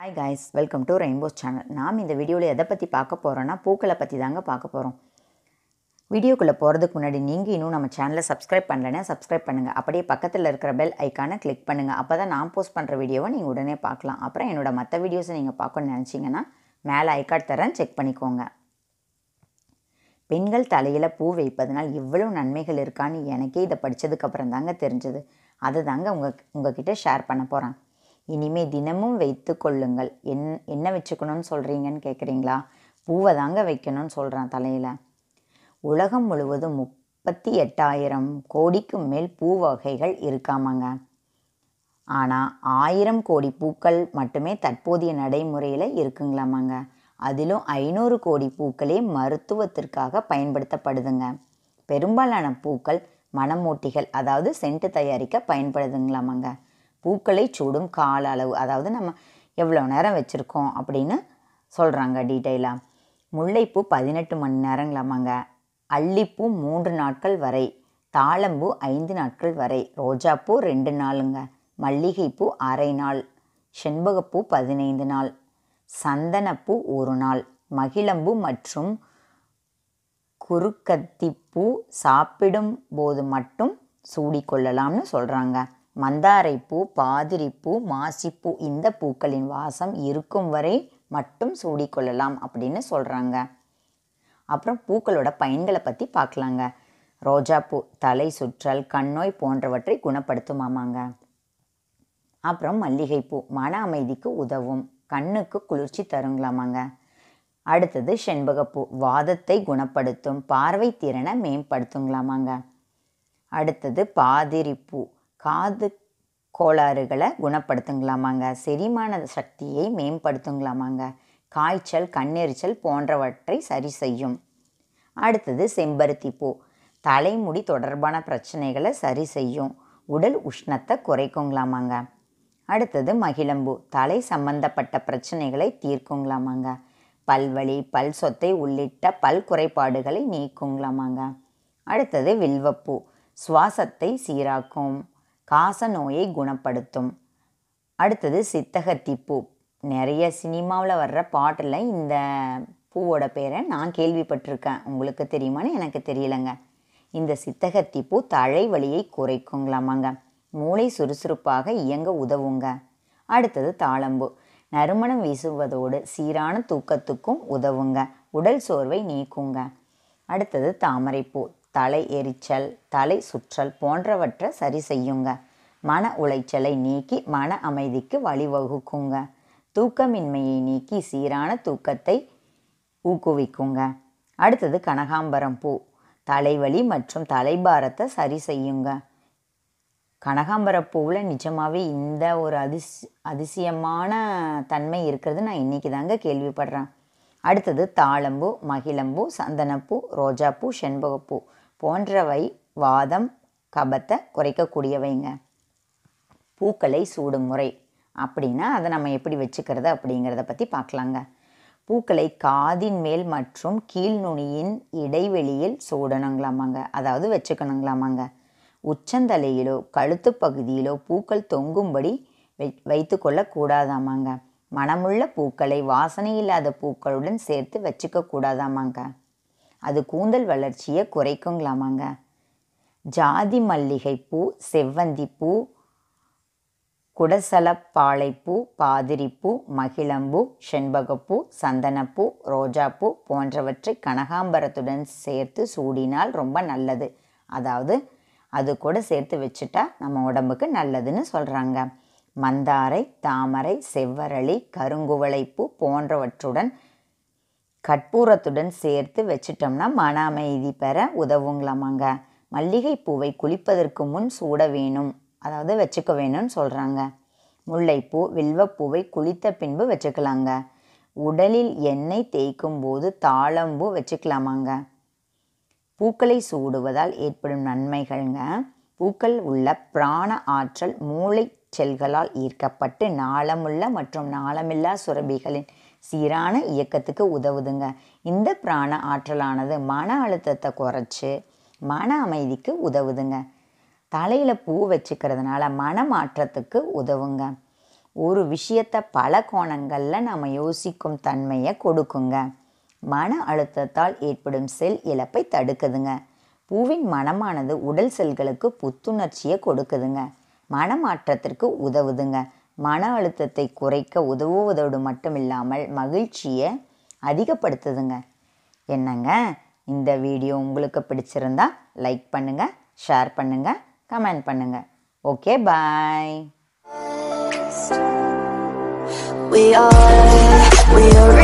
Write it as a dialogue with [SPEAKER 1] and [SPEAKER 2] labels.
[SPEAKER 1] Hi guys welcome to Rainbow's channel நாம் இந்த வீடியோவில் எதை பற்றி பார்க்க போகிறோன்னா பூக்களை பற்றி தாங்க பார்க்க போகிறோம் வீடியோக்குள்ளே போகிறதுக்கு முன்னாடி நீங்கள் இன்னும் நம்ம சேனலை சப்ஸ்கிரைப் பண்ணலைன்னா சப்ஸ்கிரைப் பண்ணுங்கள் அப்படியே பக்கத்தில் இருக்கிற பெல் ஐக்கானை கிளிக் பண்ணுங்கள் அப்போ தான் நான் போஸ்ட் பண்ணுற வீடியோவை நீங்கள் உடனே பார்க்கலாம். அப்புறம் என்னோட மற்ற வீடியோஸை நீங்கள் பார்க்கணும்னு நினச்சிங்கன்னா மேலே ஐக்கார்ட் தரேன் செக் பண்ணிக்கோங்க. பெண்கள் தலையில் பூ வைப்பதனால் எவ்வளோ நன்மைகள் இருக்கான்னு எனக்கே இதை படித்ததுக்கப்புறம் தாங்க தெரிஞ்சது. அதை தாங்க உங்கள் உங்ககிட்ட ஷேர் பண்ண போகிறேன் இனிமே தினமும் வைத்து கொள்ளுங்கள். என் என்ன வச்சுக்கணும்னு சொல்கிறீங்கன்னு கேட்குறீங்களா பூவை தாங்க வைக்கணும்னு சொல்கிறான் தலையில். உலகம் முழுவதும் முப்பத்தி எட்டாயிரம் கோடிக்கு மேல் பூ வகைகள் இருக்காமாங்க. ஆனால் ஆயிரம் கோடி பூக்கள் மட்டுமே தற்போதைய நடைமுறையில் இருக்குங்களாமாங்க. அதிலும் ஐநூறு கோடி பூக்களே மருத்துவத்திற்காக பயன்படுத்தப்படுதுங்க. பெரும்பாலான பூக்கள் மணமூட்டிகள் அதாவது சென்ட்டு தயாரிக்க பயன்படுதுங்களாமாங்க. பூக்களை சூடும் கால அளவு. அதாவது நம்ம எவ்வளோ நேரம் வச்சுருக்கோம் அப்படின்னு சொல்கிறாங்க டீட்டெயிலாக முல்லைப்பூ பதினெட்டு மணி நேரங்களாமாங்க. அல்லிப்பூ மூன்று நாட்கள் வரை. தாளம்பூ ஐந்து நாட்கள் வரை. ரோஜாப்பூ ரெண்டு நாளுங்க. மல்லிகைப்பூ அரை நாள். செண்பகப்பூ பதினைந்து நாள். சந்தனப்பூ ஒரு நாள். மகிழம்பூ மற்றும் குறுக்கத்திப்பூ சாப்பிடும் போது மட்டும் சூடிக்கொள்ளலாம்னு சொல்கிறாங்க மந்தாரைப்பூ பாதிரிப்பூ மாசிப்பூ இந்த பூக்களின் வாசம் இருக்கும் வரை மட்டும் சூடிக்கொள்ளலாம் அப்படின்னு சொல்கிறாங்க அப்புறம் பூக்களோட பயன்களை பற்றி பார்க்கலாங்க. ரோஜாப்பூ தலை சுற்றல் கண்ணோய் போன்றவற்றை குணப்படுத்துமாமாங்க. அப்புறம் மல்லிகைப்பூ மன அமைதிக்கு உதவும் கண்ணுக்கு குளிர்ச்சி தருங்களாமாங்க. அடுத்தது செண்பகப்பூ வாதத்தை குணப்படுத்தும் பார்வை திறனை மேம்படுத்துங்களாமாங்க. அடுத்தது பாதிரிப்பூ காது கோளாறுகளை குணப்படுத்துங்களாமாங்க. செரிமான சக்தியை மேம்படுத்துங்களாமாங்க. காய்ச்சல் கண்ணெரிச்சல் போன்றவற்றை சரி செய்யும். அடுத்தது செம்பருத்தி பூ. தலைமுடி தொடர்பான பிரச்சனைகளை சரி செய்யும். உடல் உஷ்ணத்தை குறைக்குங்களாமாங்க. அடுத்தது மகிழம்பூ. தலை சம்பந்தப்பட்ட பிரச்சனைகளை தீர்க்குங்களாமாங்க. பல்வலி பல் சொத்தை உள்ளிட்ட பல் குறைபாடுகளை நீக்குங்களாமாங்க. அடுத்தது வில்வப்பூ. சுவாசத்தை சீராக்கும். காச நோயை குணப்படுத்தும். அடுத்தது சித்தகத்திப்பூ நிறைய சினிமாவில் வர்ற பாட்டில் இந்த பூவோட பேரை நான் கேள்விப்பட்டிருக்கேன். உங்களுக்கு தெரியுமான்னு எனக்கு தெரியலங்க. இந்த சித்தகத்திப்பூ தழைவலியை குறைக்குங்களாமாங்க. மூளை சுறுசுறுப்பாக இயங்க உதவுங்க. அடுத்தது தாளம்பூ. நறுமணம் வீசுவதோடு சீரான தூக்கத்துக்கும் உதவுங்க. உடல் சோர்வை நீக்குங்க. அடுத்தது தாமரைப்பூ. தலை எரிச்சல் தலை சுற்றல் போன்றவற்றை சரி செய்யுங்க. மன உளைச்சலை நீக்கி மன அமைதிக்கு வழிவகுக்குங்க. தூக்கமின்மையை நீக்கி சீரான தூக்கத்தை ஊக்குவிக்குங்க. அடுத்தது கனகாம்பரம் பூ. தலைவலி மற்றும் தலைபாரத்தை சரி செய்யுங்க. கனகாம்பர பூவில் நிஜமாகவே இந்த ஒரு அதிஸ் அதிசயமான தன்மை இருக்கிறது நான் இன்றைக்கி தாங்க கேள்விப்படுறேன். அடுத்தது தாளம்பூ மகிழம்பூ சந்தனப்பூ ரோஜாப்பூ செண்பகப்பூ போன்றவை வாதம் கபத்தை குறைக்கக்கூடியவைங்க. பூக்களை சூடும் முறை அப்படின்னா அதை நம்ம எப்படி வச்சுக்கிறது அப்படிங்கிறத பற்றி பார்க்கலாங்க. பூக்களை காதின் மேல் மற்றும் கீழ் நுனியின் இடைவெளியில் சூடணுங்களாமாங்க. அதாவது வச்சுக்கணுங்களாமாங்க. உச்சந்தலையிலோ கழுத்து பகுதியிலோ பூக்கள் தொங்கும்படி வை வைத்து கொள்ளக்கூடாதாமாங்க. மனமுள்ள பூக்களை வாசனை இல்லாத பூக்களுடன் சேர்த்து வச்சுக்க கூடாதாமாங்க. அது கூந்தல் வளர்ச்சியை குறைக்குங்களாமாங்க. ஜாதி மல்லிகை பூ செவ்வந்தி பூ குடசலப்பாளைப்பூ பாதிரிப்பூ மகிழம்பூ செண்பகப்பூ சந்தனப்பூ ரோஜாப்பூ போன்றவற்றை கனகாம்பரத்துடன் சேர்த்து சூடினால் ரொம்ப நல்லது. அதாவது அது கூட சேர்த்து வச்சுட்டா நம்ம உடம்புக்கு நல்லதுன்னு சொல்கிறாங்க மந்தாரை தாமரை செவ்வரளி கருங்குவளைப்பூ போன்றவற்றுடன் கற்பூரத்துடன் சேர்த்து வச்சிட்டோம்னா மன அமைதி பெற உதவுங்களாமாங்க. மல்லிகைப்பூவை குளிப்பதற்கு முன் சூட வேணும். அதாவது வச்சுக்க வேணும்னு சொல்கிறாங்க முல்லைப்பூ வில்வப்பூவை குளித்த பின்பு வச்சுக்கலாங்க. உடலில் எண்ணெய் தேய்க்கும் போது தாளம்பூ வச்சுக்கலாமாங்க. பூக்களை சூடுவதால் ஏற்படும் நன்மைகள்ங்க. பூக்கள் உள்ள பிராண ஆற்றல் மூளை செல்களால் ஈர்க்கப்பட்டு நாளமுள்ள மற்றும் நாளமில்லா சுரபிகளின் சீரான இயக்கத்துக்கு உதவுதுங்க. இந்த பிராண ஆற்றலானது மன அழுத்தத்தை குறைச்சி மன அமைதிக்கு உதவுதுங்க. தலையில் பூ வச்சுக்கிறதுனால மன மாற்றத்துக்கு உதவுங்க. ஒரு விஷயத்தை பல கோணங்களில் நம்ம யோசிக்கும் தன்மையை கொடுக்குங்க. மன அழுத்தத்தால் ஏற்படும் செல் இழப்பை தடுக்குதுங்க. பூவின் மனமானது உடல் செல்களுக்கு புத்துணர்ச்சியை கொடுக்குதுங்க. மனமாற்றத்திற்கு உதவுதுங்க. மன அழுத்தத்தை குறைக்க உதவுவதோடு மட்டும் இல்லாமல் மகிழ்ச்சியை அதிகப்படுத்துதுங்க. என்னங்க? இந்த வீடியோ உங்களுக்கு பிடிச்சிருந்தா லைக் பண்ணுங்கள் ஷேர் பண்ணுங்கள் கமெண்ட் பண்ணுங்கள் ஓகே பாய்.
[SPEAKER 2] We are